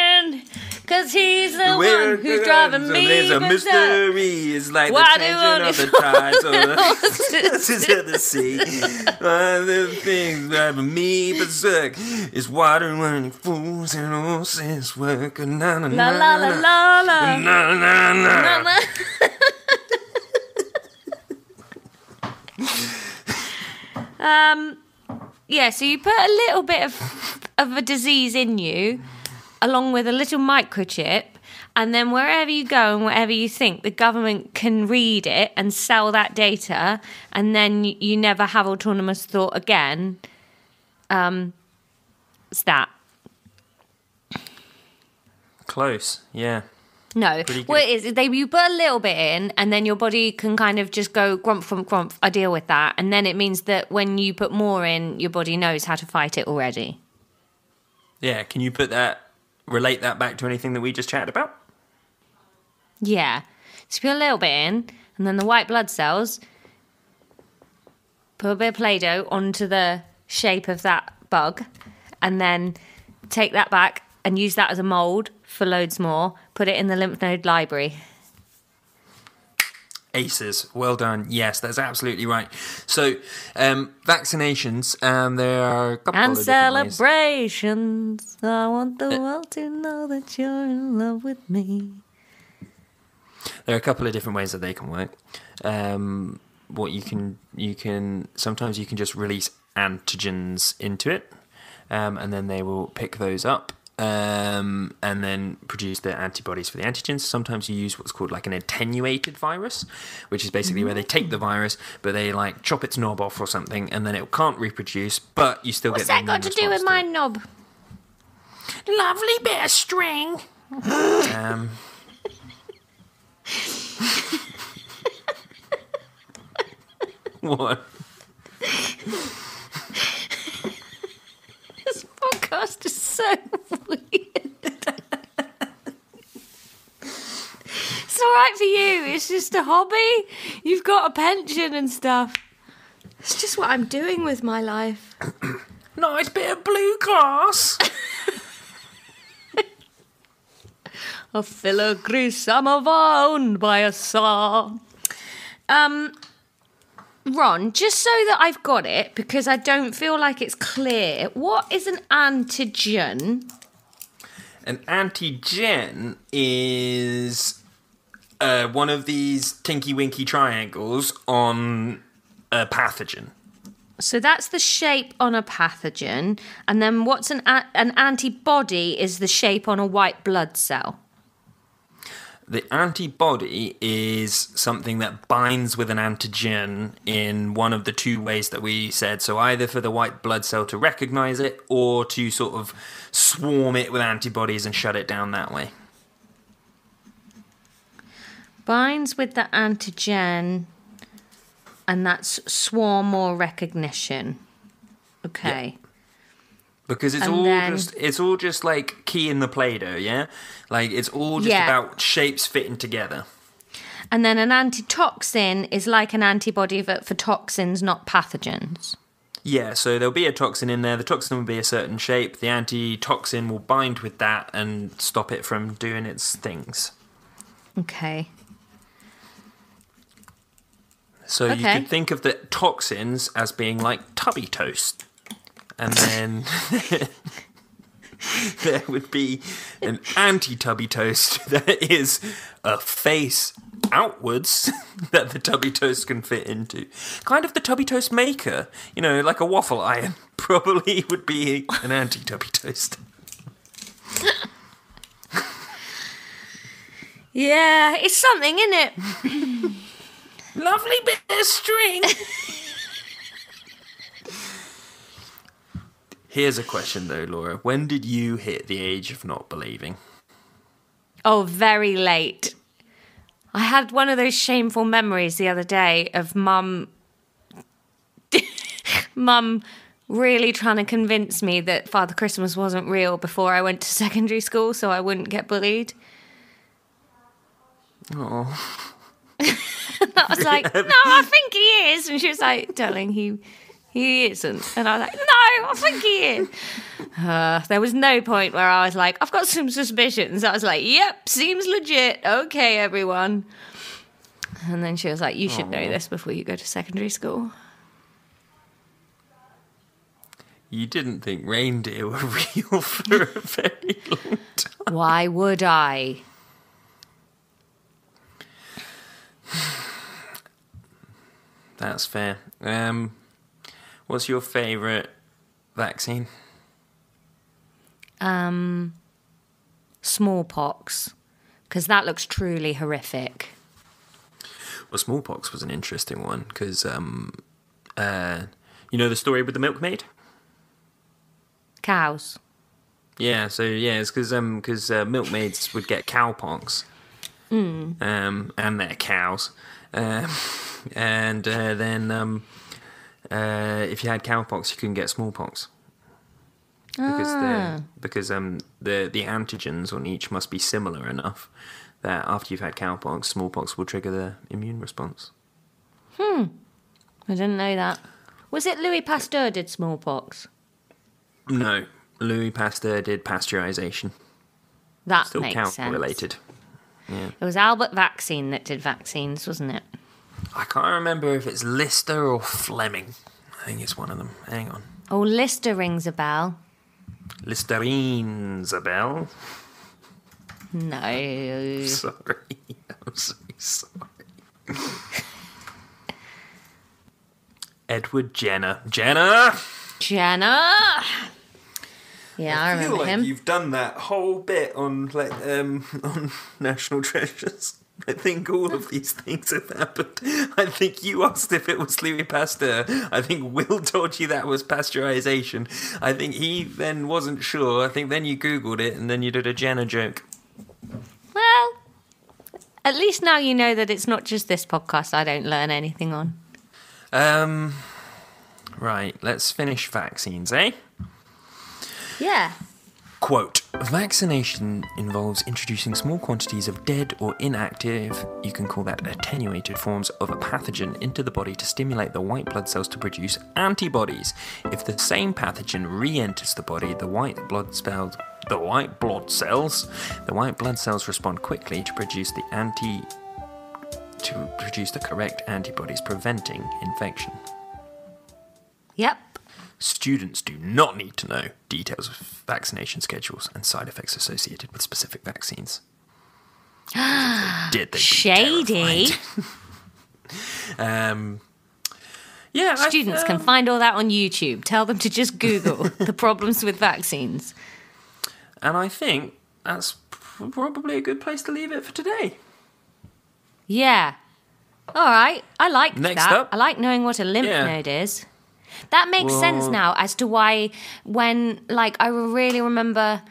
Cause he's the We're one who's driving me There's a mystery. It's like Why the do you of the tides or the sea. One of the things driving me berserk is water running fools and all sense work. Na na La na la la la la. na na na. na. um, yeah, so you put a little bit of of a disease in you, along with a little microchip, and then wherever you go and whatever you think, the government can read it and sell that data, and then you, never have autonomous thought again. Um, it's that. Close, yeah. No, well, it is they you put a little bit in, and then your body can kind of just go grump grump, grump. I deal with that, and then it means that when you put more in, your body knows how to fight it already. Yeah, can you put that, relate that back to anything that we just chatted about? Yeah, so put a little bit in, and then the white blood cells put a bit of Play-Doh onto the shape of that bug, and then take that back and use that as a mold for loads more. Put it in the lymph node library. Aces, well done. Yes, that's absolutely right. So, um, vaccinations, um, there are a couple And of different ways. celebrations. I want the world to know that you're in love with me. There are a couple of different ways that they can work. Um, what you can you can sometimes you can just release antigens into it, um, and then they will pick those up. Um, and then produce the antibodies for the antigens. Sometimes you use what's called like an attenuated virus, which is basically where they take the virus, but they like chop its knob off or something, and then it can't reproduce, but you still What's get. the that got to do with response my knob? lovely bit of string? um, what? This podcast is so weird. it's all right for you. It's just a hobby. You've got a pension and stuff. It's just what I'm doing with my life. Nice bit of blue glass. A filigree samovar owned by a saw. Um, Ron, just so that I've got it, because I don't feel like it's clear, what is an antigen? An antigen is uh, one of these tinky winky triangles on a pathogen. So that's the shape on a pathogen, and then what's an a- an antibody is the shape on a white blood cell. The antibody is something that binds with an antigen in one of the two ways that we said. So either for the white blood cell to recognize it or to sort of swarm it with antibodies and shut it down that way. Binds with the antigen, and that's swarm or recognition. Okay. Because it's And all then- just it's all just like key in the Play-Doh, yeah? Like it's all just Yeah. about shapes fitting together. And then an antitoxin is like an antibody for, for toxins, not pathogens. Yeah, so there'll be a toxin in there. The toxin will be a certain shape. The antitoxin will bind with that and stop it from doing its things. Okay. So you Okay. could think of the toxins as being like tubby toast. And then there would be an anti tubby toast that is a face outwards that the tubby toast can fit into. Kind of the tubby toast maker, you know, like a waffle iron, probably would be an anti tubby toast. Yeah, it's something, isn't it? Lovely bit of string. Here's a question though, Laura. When did you hit the age of not believing? Oh, very late. I had one of those shameful memories the other day of mum mum really trying to convince me that Father Christmas wasn't real before I went to secondary school so I wouldn't get bullied. Oh, I was like, "No, I think he is." And she was like, "Darling, he he isn't." And I was like, "No, I think he is." Uh, there was no point where I was like, "I've got some suspicions." I was like, "Yep, seems legit." Okay, everyone. And then she was like, "You should know this before you go to secondary school." you didn't think reindeer were real for a very long time. Why would I? That's fair. Um, what's your favourite vaccine? Um, smallpox, because that looks truly horrific. Well, smallpox was an interesting one because, um, uh, you know, the story with the milkmaid. Cows. Yeah, so yeah, it's because um because uh, milkmaids would get cowpox, um, and their cows, um, and uh, then um, uh, if you had cowpox, you couldn't get smallpox because the because um the the antigens on each must be similar enough that after you've had cowpox, smallpox will trigger the immune response. Hmm, I didn't know that. Was it Louis Pasteur did smallpox? No, Louis Pasteur did pasteurization, That still makes sense. related. It was Albert Vaccine that did vaccines, wasn't it? I can't remember if it's Lister or Fleming. I think it's one of them. Hang on. Oh, Lister rings a bell. Listerine's a bell. No. Sorry. I'm so sorry. Edward Jenner. Jenner! Jenna. Yeah, I, feel remember like him. you've done that whole bit on like um on National Treasures. I think all of these things have happened. I think you asked if it was Louis Pasteur. I think Will told you that was pasteurization. I think he then wasn't sure. I think then you googled it and then you did a Jenner joke. Well, at least now you know that it's not just this podcast I don't learn anything on. Um, right. Let's finish vaccines, eh? Yeah. Quote Vaccination involves introducing small quantities of dead or inactive, you can call that attenuated forms of a pathogen into the body to stimulate the white blood cells to produce antibodies. If the same pathogen re enters the body, the white blood cells. The white blood cells, the white blood cells respond quickly to produce the anti to produce the correct antibodies preventing infection. Yep. Students do not need to know details of vaccination schedules and side effects associated with specific vaccines. They did they'd Shady. um, yeah, I- Students um, can find all that on YouTube. Tell them to just Google the problems with vaccines. and I think that's probably a good place to leave it for today. Yeah. All right. I like Next that. up. I like knowing what a lymph Yeah. node is. That makes sense now as to why when like I really remember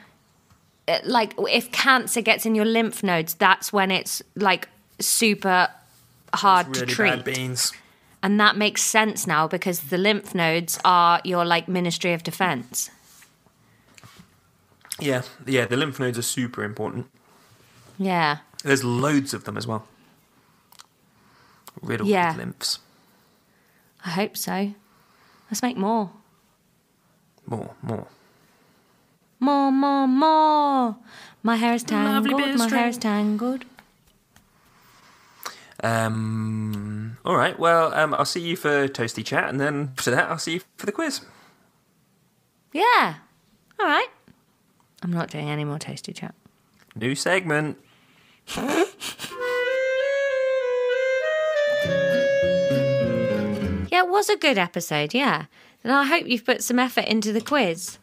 uh, like if cancer gets in your lymph nodes that's when it's like super hard to really treat. bad beans. And that makes sense now because the lymph nodes are your like Ministry of Defense. Yeah, yeah, the lymph nodes are super important. Yeah. There's loads of them as well. Riddled Yeah. with lymphs. I hope so. Let's make more. More, more. More, more, more. My hair is tangled. bit of My hair is tangled. Um, all right. Well, um, I'll see you for toasty chat, and then after that, I'll see you for the quiz. Yeah. All right. I'm not doing any more tasty chat. New segment. was a good episode. Yeah. And I hope you've put some effort into the quiz.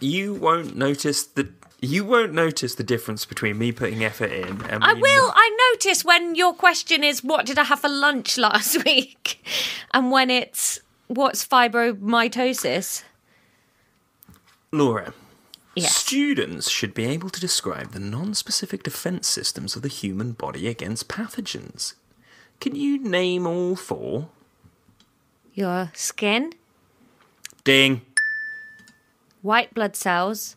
You won't notice the you won't notice the difference between me putting effort in and I will. not- I notice when your question is, What did I have for lunch last week? And when it's, What's fibromatosis? Laura. Yes. Students should be able to describe the non-specific defense systems of the human body against pathogens. Can you name all four? Your skin, Ding. white blood cells.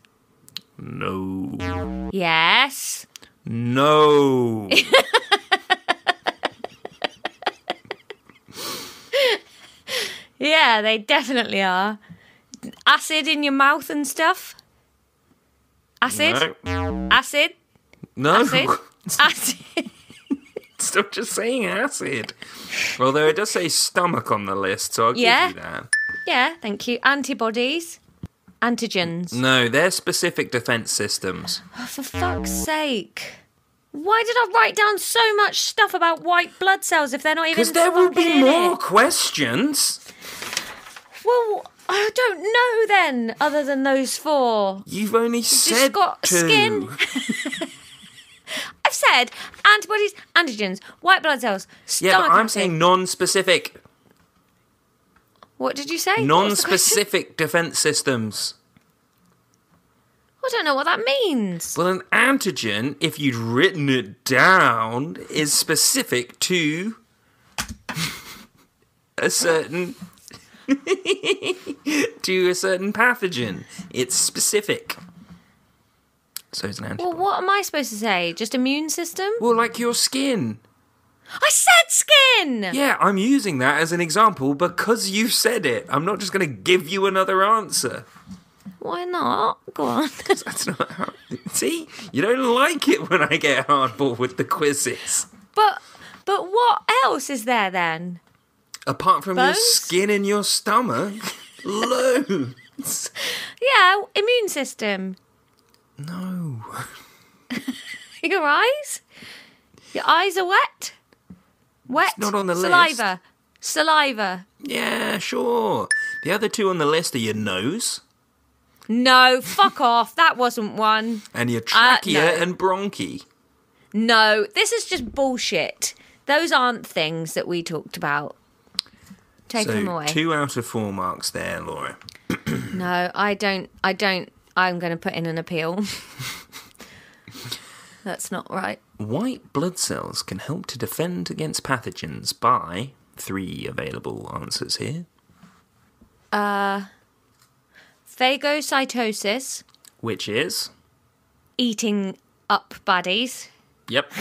No. Yes. No. Yeah, they definitely are. Acid in your mouth and stuff. Acid. No. Acid. No. Acid. Acid. Stop just saying acid. Although it does say stomach on the list, so I'll give Yeah. you that. yeah, thank you. Antibodies. Antigens. No, they're specific defense systems. Oh, for fuck's sake. Why did I write down so much stuff about white blood cells if they're not even Because there will be more it? questions. Well, I don't know then, other than those four. You've only said got two. skin. Said antibodies, antigens, white blood cells, Yeah, but I'm saying non-specific. What did you say? What was the question? Non-specific defense systems. I don't know what that means. Well, an antigen, if you'd written it down, is specific to a certain to a certain pathogen. It's specific. So it's an antibody. Well, what am I supposed to say? Just immune system? Well, like your skin. I said skin! Yeah, I'm using that as an example because you said it. I'm not just going to give you another answer. Why not? Go on. That's not how. See, you don't like it when I get hardball with the quizzes. but but what else is there then? Apart from your skin and your stomach, loads. Yeah, immune system. No. Your eyes? Your eyes are wet? Wet? not on the Saliva. Saliva. Yeah, sure. The other two on the list are your nose No, fuck off. That wasn't one. and your Uh, trachea no. and bronchi. No, this is just bullshit. Those aren't things that we talked about. Take them away. two out of four marks there, Laura. No, I don't. I don't. I'm going to put in an appeal. That's not right. White blood cells can help to defend against pathogens by three available answers here, Phagocytosis, which is? eating up buddies, yep,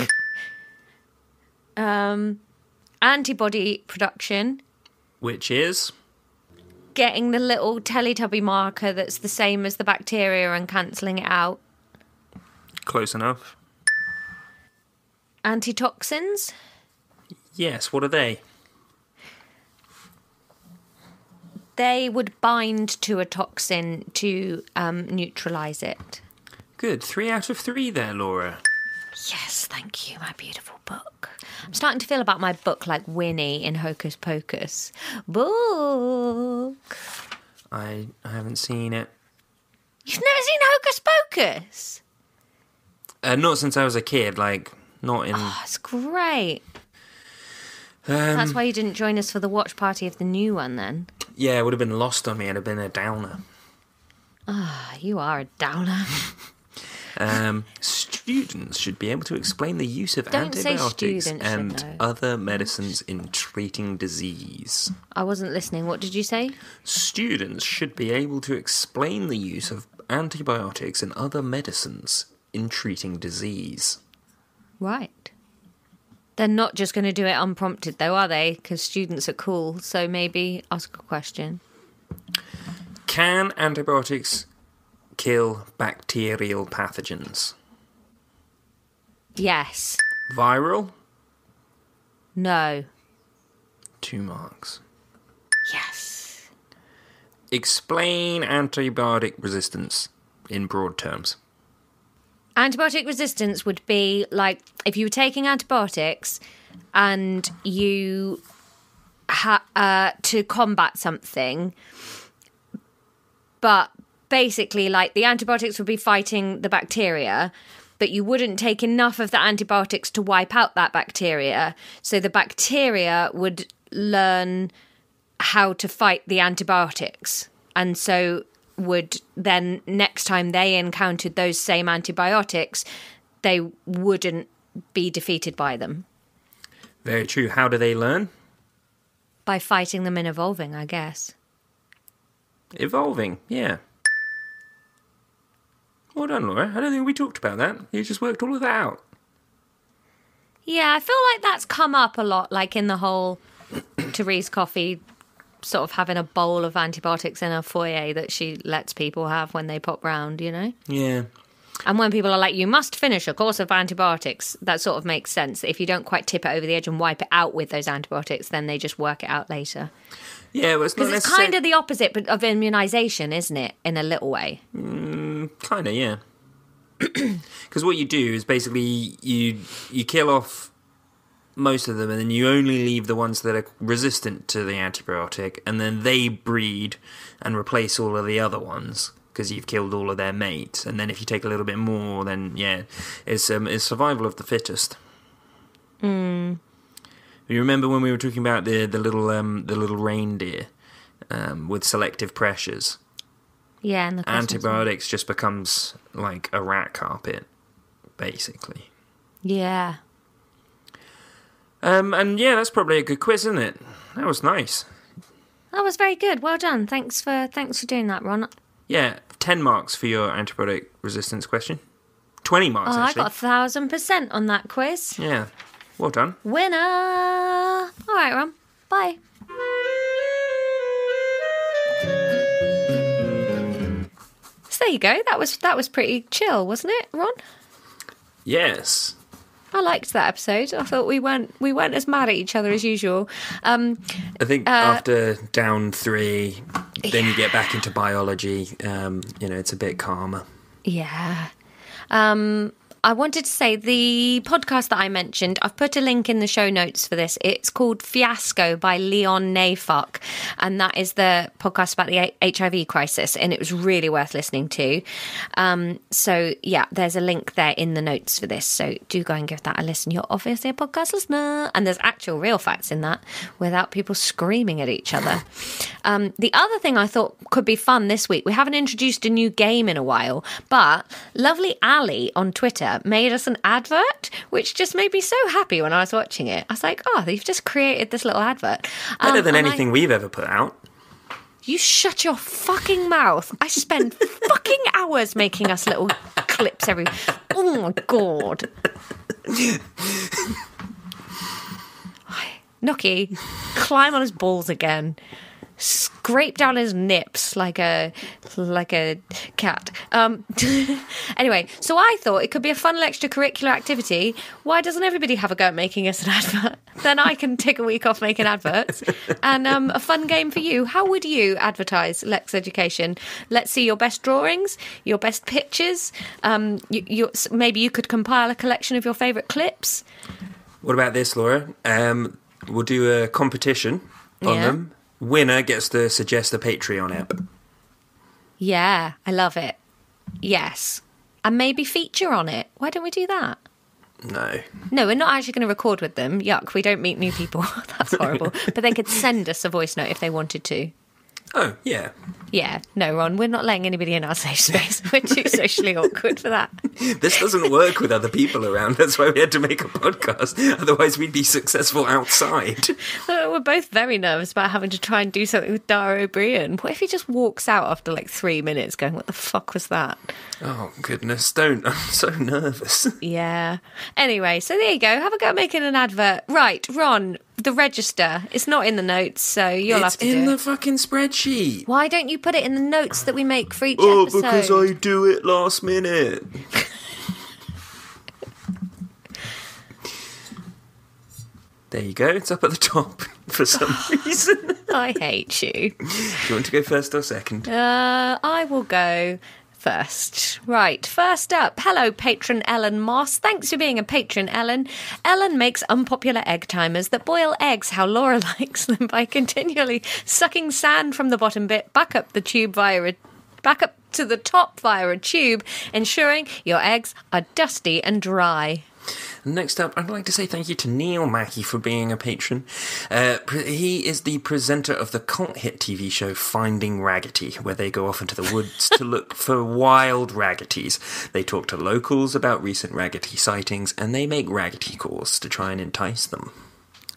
um, antibody production, which is getting the little Teletubby marker that's the same as the bacteria and cancelling it out, close enough. antitoxins, Yes, what are they? they would bind to a toxin to um, neutralise it. Good, three out of three there, Laura. Yes, thank you, my beautiful book. I'm starting to feel about my book like Winnie in Hocus Pocus. Book. I, I haven't seen it. You've never seen Hocus Pocus? Uh, not since I was a kid, like, not in. That's great. Um, That's why you didn't join us for the watch party of the new one then. yeah, it would have been lost on me. It'd have been a downer. Ah, you are a downer. Um, students should be able to explain the use of Don't say antibiotics students should and know. other medicines in treating disease. I wasn't listening. What did you say? Students should be able to explain the use of antibiotics and other medicines in treating disease. Right. They're not just going to do it unprompted, though, are they? Because students are cool. So maybe ask a question. Can antibiotics kill bacterial pathogens? Yes. Viral? No. Two marks. Yes. Explain antibiotic resistance in broad terms. Antibiotic resistance would be like if you were taking antibiotics and you ha- uh, to combat something, but basically, like the antibiotics would be fighting the bacteria, but you wouldn't take enough of the antibiotics to wipe out that bacteria. So the bacteria would learn how to fight the antibiotics. And so would then next time they encountered those same antibiotics, they wouldn't be defeated by them Very true. How do they learn? by fighting them and evolving, I guess. Evolving, yeah. Well done, Laura. I don't think we talked about that. You just worked all of that out. Yeah, I feel like that's come up a lot, like in the whole Therese Coffey sort of having a bowl of antibiotics in her foyer that she lets people have when they pop round, you know? Yeah. And when people are like, you must finish a course of antibiotics, that sort of makes sense. If you don't quite tip it over the edge and wipe it out with those antibiotics, then they just work it out later. Yeah, well, it's Because it's kind of the opposite but of immunisation, isn't it? In a little way. Kind of, yeah. Because what you do is basically you you kill off most of them, and then you only leave the ones that are resistant to the antibiotic, and then they breed and replace all of the other ones because you've killed all of their mates. And then if you take a little bit more, then yeah, it's um, it's survival of the fittest. You remember when we were talking about the the little um, the little reindeer um, with selective pressures? Yeah, and the antibiotics just becomes like a rat carpet, basically. Yeah. Um, and yeah, that's probably a good quiz, isn't it? That was nice. That was very good. Well done. Thanks for thanks for doing that, Ron. Yeah, ten marks for your antibiotic resistance question. Twenty marks Oh, I got a thousand percent on that quiz. Yeah, well done. Winner. All right, Ron. Bye. So there you go. That was that was pretty chill, wasn't it, Ron? Yes. I liked that episode. I thought we weren't we weren't as mad at each other as usual. Um, I think Uh, after down three, then you get back into biology. Um, you know, it's a bit calmer. Yeah. Um, I wanted to say the podcast that I mentioned, I've put a link in the show notes for this. It's called Fiasco by Leon Neyfakh, and that is the podcast about the HIV crisis, and it was really worth listening to. Um, so, yeah, there's a link there in the notes for this. So, do go and give that a listen. You're obviously a podcast listener, and there's actual real facts in that without people screaming at each other. Um, the other thing I thought could be fun this week, we haven't introduced a new game in a while, but lovely Ali on Twitter made us an advert, which just made me so happy when I was watching it. I was like, oh, they've just created this little advert. Better Um, than and I- anything we've ever put out. you shut your fucking mouth. I spend fucking hours making us little clips every. Oh my god. Gnocchi, climb on his balls again. Scrape down his nips like a like a cat. Um, anyway, so I thought it could be a fun extracurricular activity. Why doesn't everybody have a go at making us an advert? Then I can take a week off making adverts, and um, a fun game for you. How would you advertise Lexx Education? Let's see your best drawings, your best pictures. Um, you, you, maybe you could compile a collection of your favourite clips. What about this, Laura? Um, we'll do a competition on Yeah. them. Winner gets to suggest a Patreon app. Yeah, I love it. Yes. And maybe feature on it. Why don't we do that? No. No, we're not actually going to record with them. Yuck, we don't meet new people. That's horrible. but they could send us a voice note if they wanted to. Oh, yeah. Yeah, no, Ron, we're not letting anybody in our safe space. We're too socially awkward for that. This doesn't work with other people around. That's why we had to make a podcast. Otherwise, we'd be successful outside. Uh, We're both very nervous about having to try and do something with Dara Ó Briain. What if he just walks out after like three minutes going, What the fuck was that? Oh, goodness. Don't. I'm so nervous. Yeah. Anyway, so there you go. Have a go at making an advert. Right, Ron, the register. It's not in the notes, so you'll it's have to It's in the it. fucking spreadsheet. Why don't you put it in the notes that we make for each Oh, episode? because I do it last minute. There you go. It's up at the top for some reason. I hate you. do you want to go first or second? Uh, I will go first. Right, first up. Hello, patron Ellen Moss. Thanks for being a patron, Ellen. Ellen makes unpopular egg timers that boil eggs how Laura likes them by continually sucking sand from the bottom bit back up the tube via a back up to the top via a tube, ensuring your eggs are dusty and dry. Next up, I'd like to say thank you to Neil Mackey for being a patron. Uh, he is the presenter of the cult hit TV show Finding Raggedy, where they go off into the woods to look for wild raggeties. They talk to locals about recent raggedy sightings, and they make raggedy calls to try and entice them.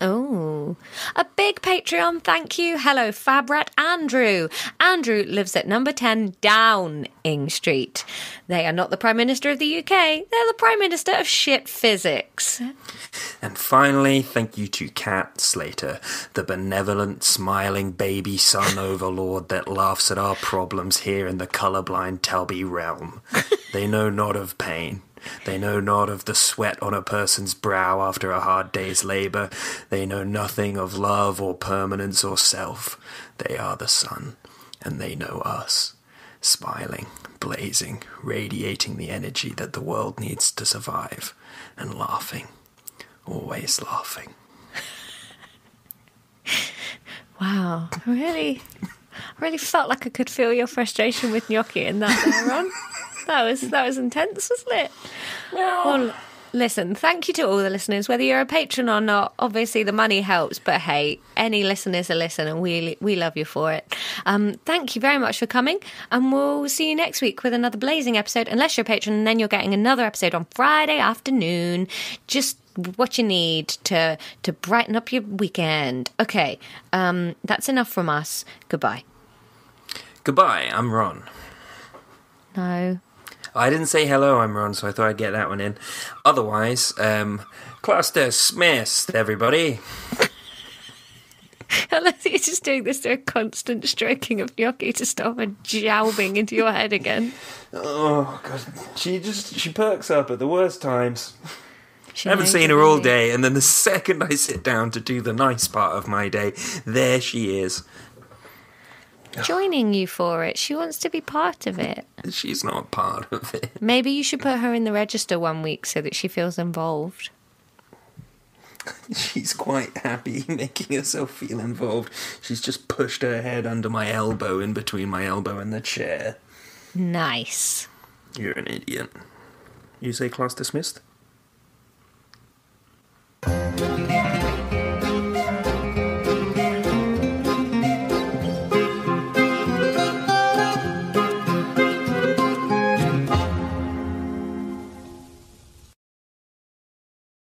Oh, a big Patreon thank you. Hello, Fabrat Andrew. Andrew lives at number 10 Downing Street. They are not the Prime Minister of the UK, they're the Prime Minister of shit physics. And finally, thank you to Kat Slater, the benevolent, smiling baby sun overlord that laughs at our problems here in the colourblind Telby realm. they know not of pain. They know not of the sweat on a person's brow after a hard day's labour. They know nothing of love or permanence or self. They are the sun, and they know us. Smiling, blazing, radiating the energy that the world needs to survive, and laughing always laughing. Wow, really, I really felt like I could feel your frustration with gnocchi in that there, Ron. That was that was intense, wasn't it? Well, Listen, thank you to all the listeners, whether you're a patron or not. Obviously, the money helps, but hey, any listeners a listen, and we we love you for it. Um, thank you very much for coming, and we'll see you next week with another blazing episode. Unless you're a patron, and then you're getting another episode on Friday afternoon. Just what you need to to brighten up your weekend. Okay, um, that's enough from us. Goodbye. Goodbye, I'm Ron. No. I didn't say hello, I'm Ron, so I thought I'd get that one in. Otherwise, um, class dismissed, everybody. Unless you're just doing this to a constant stroking of gnocchi to stop her jowbing into your head again. Oh, God. She just, she perks up at the worst times. She I haven't seen her all day, and then the second I sit down to do the nice part of my day, there she is joining you for it. She wants to be part of it. She's not part of it. Maybe you should put her in the register one week so that she feels involved. She's quite happy making herself feel involved. She's just pushed her head under my elbow, in between my elbow and the chair. Nice. You're an idiot. You say class dismissed?